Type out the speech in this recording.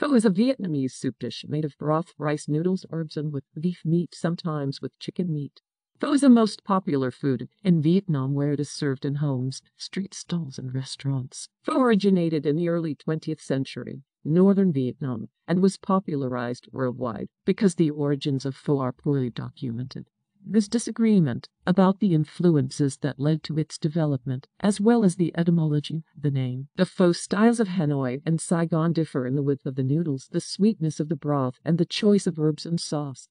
Pho is a Vietnamese soup dish made of broth, rice noodles, herbs, and with beef meat, sometimes with chicken meat. Pho is a most popular food in Vietnam where it is served in homes, street stalls, and restaurants. Pho originated in the early 20th century, northern Vietnam, and was popularized worldwide because the origins of pho are poorly documented. There's disagreement about the influences that led to its development, as well as the etymology the name. The pho styles of Hanoi and Saigon differ in the width of the noodles, the sweetness of the broth, and the choice of herbs and sauce.